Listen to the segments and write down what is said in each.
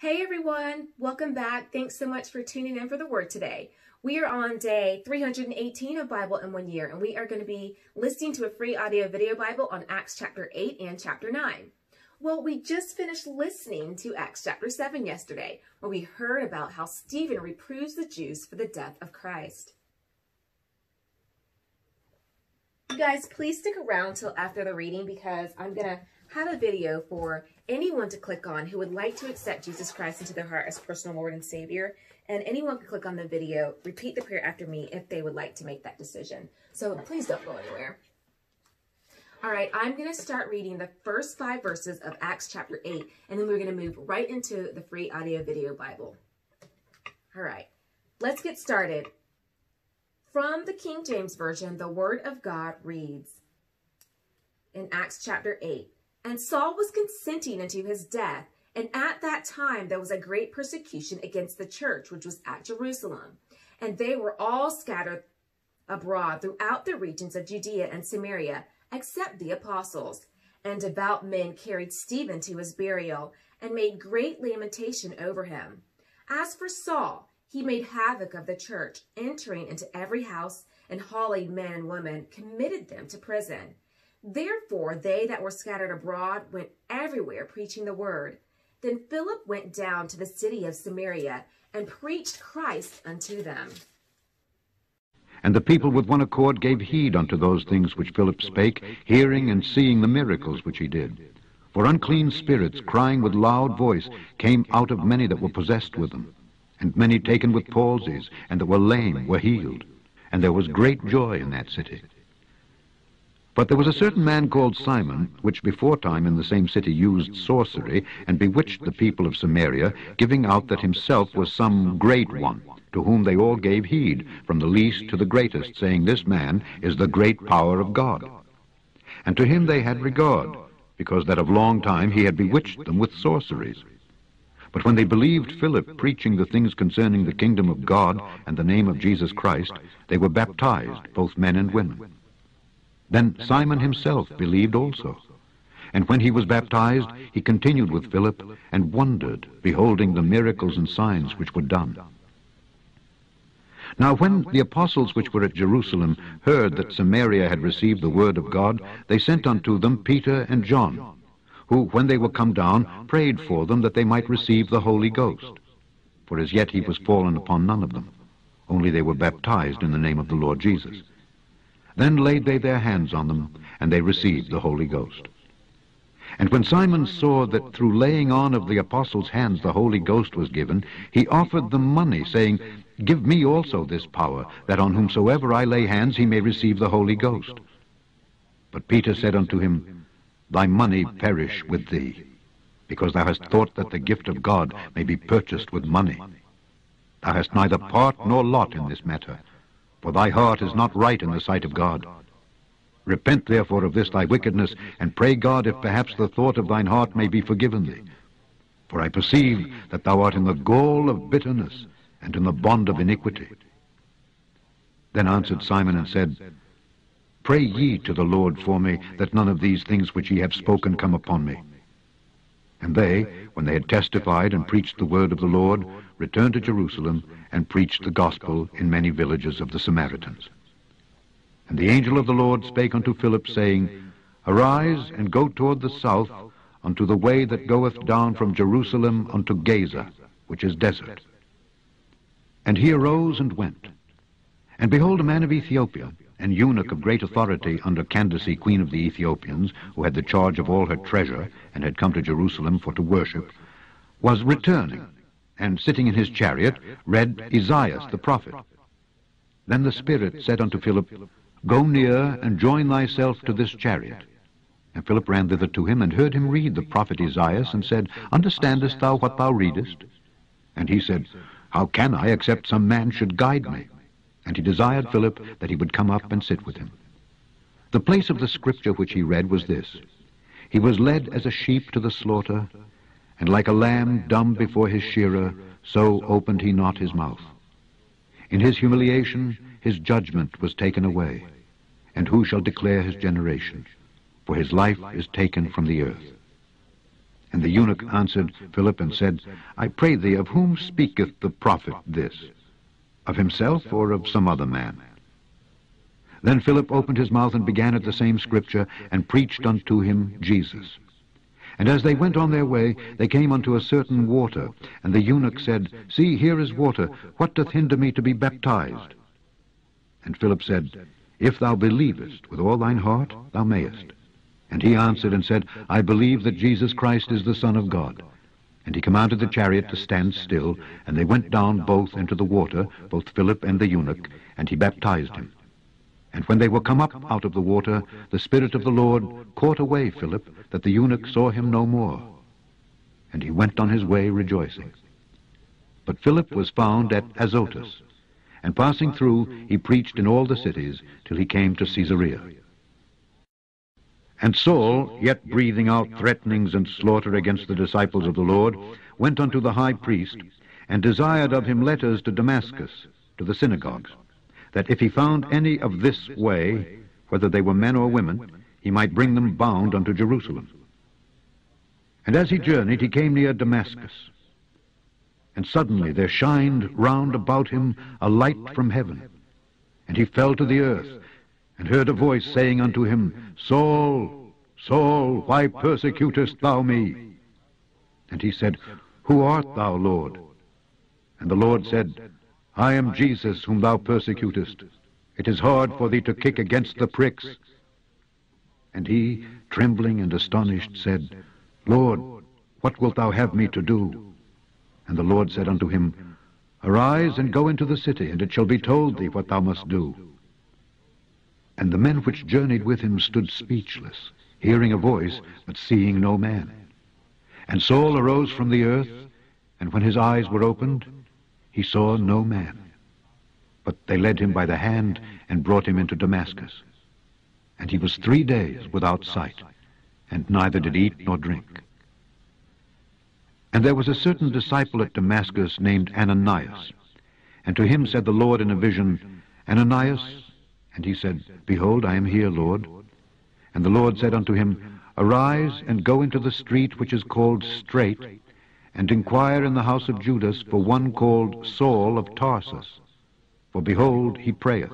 Hey everyone, welcome back. Thanks so much for tuning in for the word today. We are on day 318 of Bible in one year, and we are going to be listening to a free audio video Bible on Acts chapter 8 and chapter 9. Well, we just finished listening to Acts chapter 7 yesterday, where we heard about how Stephen reproves the Jews for the death of Christ. You guys, please stick around till after the reading because I'm going to have a video for anyone to click on who would like to accept Jesus Christ into their heart as personal Lord and Savior. And anyone can click on the video, repeat the prayer after me if they would like to make that decision. So please don't go anywhere. All right, I'm going to start reading the first five verses of Acts chapter 8, and then we're going to move right into the free audio video Bible. All right, let's get started. From the King James Version, the Word of God reads in Acts chapter 8 and Saul was consenting unto his death. And at that time there was a great persecution against the church, which was at Jerusalem. And they were all scattered abroad throughout the regions of Judea and Samaria, except the apostles. And devout men carried Stephen to his burial, and made great lamentation over him. As for Saul, he made havoc of the church, entering into every house, and hauling men and women, committed them to prison. Therefore, they that were scattered abroad went everywhere preaching the word. Then Philip went down to the city of Samaria and preached Christ unto them. And the people with one accord gave heed unto those things which Philip spake, hearing and seeing the miracles which he did. For unclean spirits, crying with loud voice, came out of many that were possessed with them. And many taken with palsies, and that were lame, were healed. And there was great joy in that city. But there was a certain man called Simon, which before time in the same city used sorcery, and bewitched the people of Samaria, giving out that himself was some great one, to whom they all gave heed, from the least to the greatest, saying, This man is the great power of God. And to him they had regard, because that of long time he had bewitched them with sorceries. But when they believed Philip preaching the things concerning the kingdom of God and the name of Jesus Christ, they were baptized, both men and women. Then Simon himself believed also. And when he was baptized, he continued with Philip, and wondered, beholding the miracles and signs which were done. Now when the apostles which were at Jerusalem heard that Samaria had received the word of God, they sent unto them Peter and John, who, when they were come down, prayed for them that they might receive the Holy Ghost. For as yet he was fallen upon none of them, only they were baptized in the name of the Lord Jesus. Then laid they their hands on them, and they received the Holy Ghost. And when Simon saw that through laying on of the apostles' hands the Holy Ghost was given, he offered them money, saying, Give me also this power, that on whomsoever I lay hands he may receive the Holy Ghost. But Peter said unto him, Thy money perish with thee, because thou hast thought that the gift of God may be purchased with money. Thou hast neither part nor lot in this matter, for thy heart is not right in the sight of God. Repent therefore of this thy wickedness, and pray God if perhaps the thought of thine heart may be forgiven thee. For I perceive that thou art in the gall of bitterness, and in the bond of iniquity. Then answered Simon and said, Pray ye to the Lord for me, that none of these things which ye have spoken come upon me. And they, when they had testified and preached the word of the Lord, returned to Jerusalem and preached the gospel in many villages of the Samaritans. And the angel of the Lord spake unto Philip, saying, Arise and go toward the south unto the way that goeth down from Jerusalem unto Gaza, which is desert. And he arose and went. And behold, a man of Ethiopia, an eunuch of great authority under Candace, queen of the Ethiopians, who had the charge of all her treasure, and had come to Jerusalem for to worship, was returning, and sitting in his chariot, read Isaiah the prophet. Then the Spirit said unto Philip, Go near and join thyself to this chariot. And Philip ran thither to him, and heard him read the prophet Isaiah, and said, Understandest thou what thou readest? And he said, How can I, except some man should guide me? And he desired Philip that he would come up and sit with him. The place of the scripture which he read was this, He was led as a sheep to the slaughter, and like a lamb dumb before his shearer, so opened he not his mouth. In his humiliation his judgment was taken away. And who shall declare his generation? For his life is taken from the earth. And the eunuch answered Philip and said, I pray thee, of whom speaketh the prophet this? Of himself or of some other man? Then Philip opened his mouth and began at the same scripture, and preached unto him Jesus. And as they went on their way, they came unto a certain water. And the eunuch said, See, here is water. What doth hinder me to be baptized? And Philip said, If thou believest with all thine heart, thou mayest. And he answered and said, I believe that Jesus Christ is the Son of God. And he commanded the chariot to stand still, and they went down both into the water, both Philip and the eunuch, and he baptized him. And when they were come up out of the water, the Spirit of the Lord caught away Philip, that the eunuch saw him no more. And he went on his way rejoicing. But Philip was found at Azotus, and passing through, he preached in all the cities till he came to Caesarea. And Saul, yet breathing out threatenings and slaughter against the disciples of the Lord, went unto the high priest, and desired of him letters to Damascus, to the synagogues, that if he found any of this way, whether they were men or women, he might bring them bound unto Jerusalem. And as he journeyed, he came near Damascus. And suddenly there shined round about him a light from heaven. And he fell to the earth, and heard a voice saying unto him, Saul, Saul, why persecutest thou me? And he said, Who art thou, Lord? And the Lord said, I am Jesus whom thou persecutest. It is hard for thee to kick against the pricks. And he, trembling and astonished, said, Lord, what wilt thou have me to do? And the Lord said unto him, Arise and go into the city, and it shall be told thee what thou must do. And the men which journeyed with him stood speechless, hearing a voice, but seeing no man. And Saul arose from the earth, and when his eyes were opened, he saw no man. But they led him by the hand and brought him into Damascus. And he was three days without sight, and neither did eat nor drink. And there was a certain disciple at Damascus named Ananias. And to him said the Lord in a vision, Ananias? And he said, Behold, I am here, Lord. And the Lord said unto him, Arise and go into the street which is called Straight, and inquire in the house of Judas for one called Saul of Tarsus. For behold, he prayeth,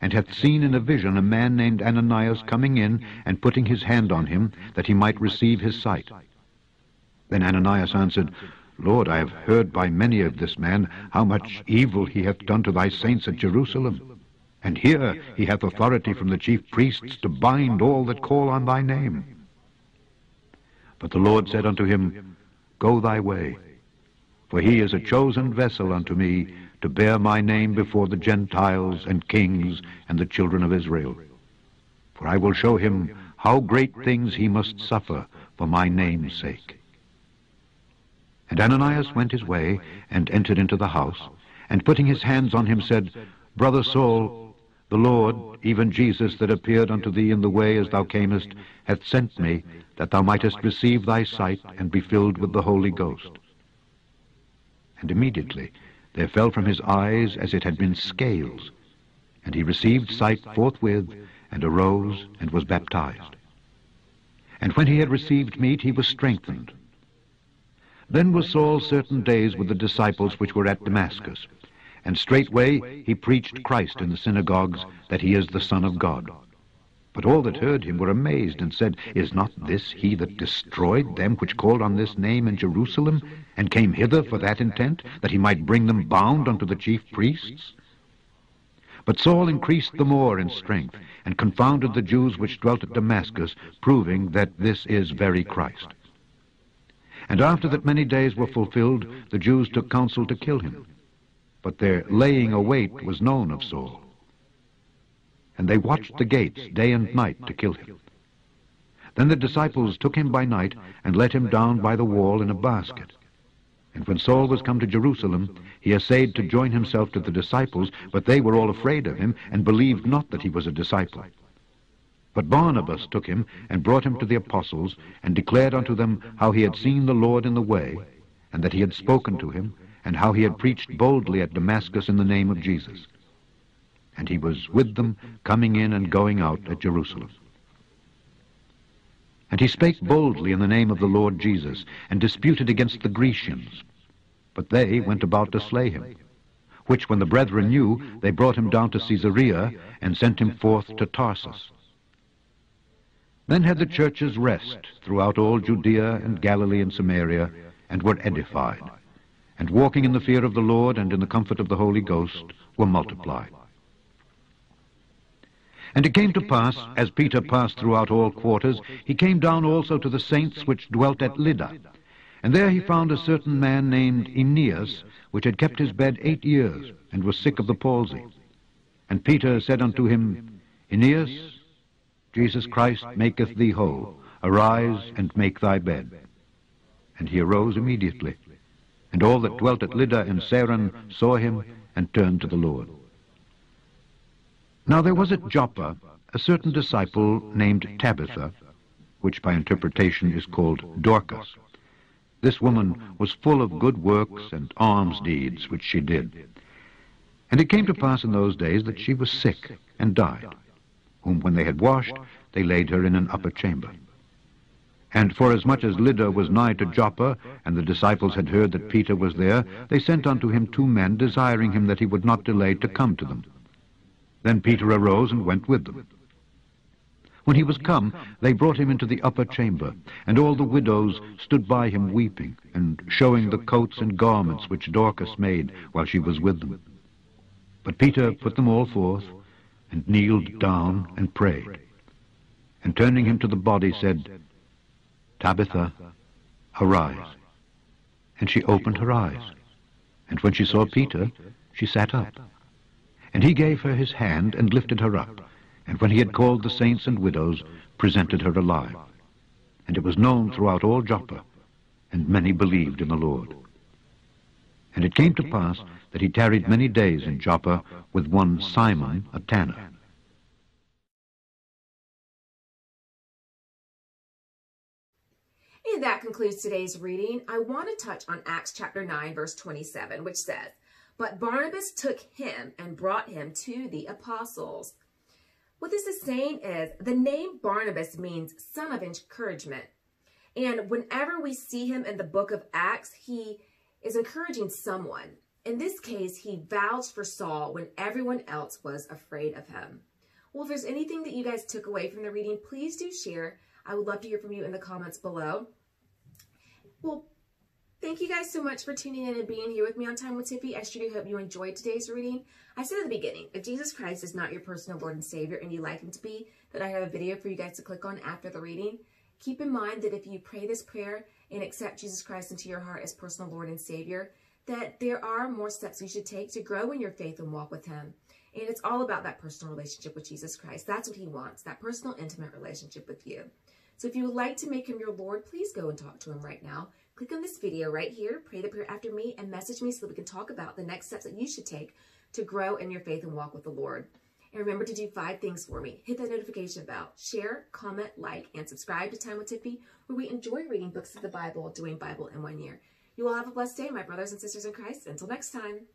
and hath seen in a vision a man named Ananias coming in and putting his hand on him, that he might receive his sight. Then Ananias answered, Lord, I have heard by many of this man how much evil he hath done to thy saints at Jerusalem. And here he hath authority from the chief priests to bind all that call on thy name. But the Lord said unto him, Go thy way, for he is a chosen vessel unto me to bear my name before the Gentiles and kings and the children of Israel. For I will show him how great things he must suffer for my name's sake. And Ananias went his way, and entered into the house, and putting his hands on him said, Brother Saul, the Lord, even Jesus that appeared unto thee in the way as thou camest, hath sent me, that thou mightest receive thy sight, and be filled with the Holy Ghost. And immediately there fell from his eyes as it had been scales, and he received sight forthwith, and arose, and was baptized. And when he had received meat, he was strengthened. Then was Saul certain days with the disciples which were at Damascus. And straightway he preached Christ in the synagogues, that he is the Son of God. But all that heard him were amazed, and said, Is not this he that destroyed them which called on this name in Jerusalem, and came hither for that intent, that he might bring them bound unto the chief priests? But Saul increased the more in strength, and confounded the Jews which dwelt at Damascus, proving that this is very Christ. And after that many days were fulfilled, the Jews took counsel to kill him. But their laying await was known of Saul. And they watched the gates day and night to kill him. Then the disciples took him by night, and let him down by the wall in a basket. And when Saul was come to Jerusalem, he essayed to join himself to the disciples, but they were all afraid of him, and believed not that he was a disciple. But Barnabas took him, and brought him to the apostles, and declared unto them how he had seen the Lord in the way, and that he had spoken to him, and how he had preached boldly at Damascus in the name of Jesus. And he was with them, coming in and going out at Jerusalem. And he spake boldly in the name of the Lord Jesus, and disputed against the Grecians. But they went about to slay him. Which when the brethren knew, they brought him down to Caesarea, and sent him forth to Tarsus. Then had the churches rest throughout all Judea and Galilee and Samaria, and were edified, and walking in the fear of the Lord and in the comfort of the Holy Ghost were multiplied. And it came to pass, as Peter passed throughout all quarters, he came down also to the saints which dwelt at Lydda. And there he found a certain man named Aeneas, which had kept his bed eight years, and was sick of the palsy. And Peter said unto him, Aeneas, Jesus Christ maketh thee whole. Arise and make thy bed. And he arose immediately. And all that dwelt at Lydda and Saron saw him and turned to the Lord. Now there was at Joppa a certain disciple named Tabitha, which by interpretation is called Dorcas. This woman was full of good works and alms deeds which she did. And it came to pass in those days that she was sick and died whom when they had washed, they laid her in an upper chamber. And forasmuch as Lydda was nigh to Joppa, and the disciples had heard that Peter was there, they sent unto him two men, desiring him that he would not delay to come to them. Then Peter arose and went with them. When he was come, they brought him into the upper chamber, and all the widows stood by him weeping, and showing the coats and garments which Dorcas made while she was with them. But Peter put them all forth, and kneeled down and prayed. And turning him to the body said, Tabitha, arise. And she opened her eyes. And when she saw Peter, she sat up. And he gave her his hand and lifted her up. And when he had called the saints and widows, presented her alive. And it was known throughout all Joppa, and many believed in the Lord. And it came to pass that he tarried many days in Joppa with one Simon, a tanner. Concludes today's reading. I want to touch on Acts chapter 9, verse 27, which says, But Barnabas took him and brought him to the apostles. What this is saying is the name Barnabas means son of encouragement. And whenever we see him in the book of Acts, he is encouraging someone. In this case, he vouched for Saul when everyone else was afraid of him. Well, if there's anything that you guys took away from the reading, please do share. I would love to hear from you in the comments below. Well, thank you guys so much for tuning in and being here with me on Time with Tiffi. I sure do hope you enjoyed today's reading. I said at the beginning, if Jesus Christ is not your personal Lord and Savior and you like him to be, that I have a video for you guys to click on after the reading. Keep in mind that if you pray this prayer and accept Jesus Christ into your heart as personal Lord and Savior, that there are more steps you should take to grow in your faith and walk with Him. And it's all about that personal relationship with Jesus Christ. That's what He wants, that personal, intimate relationship with you. So if you would like to make Him your Lord, please go and talk to Him right now. Click on this video right here, pray the prayer after me, and message me so that we can talk about the next steps that you should take to grow in your faith and walk with the Lord. And remember to do five things for me. Hit that notification bell, share, comment, like, and subscribe to Time with Tiffi, where we enjoy reading books of the Bible, doing Bible in one year. You all have a blessed day, my brothers and sisters in Christ. Until next time.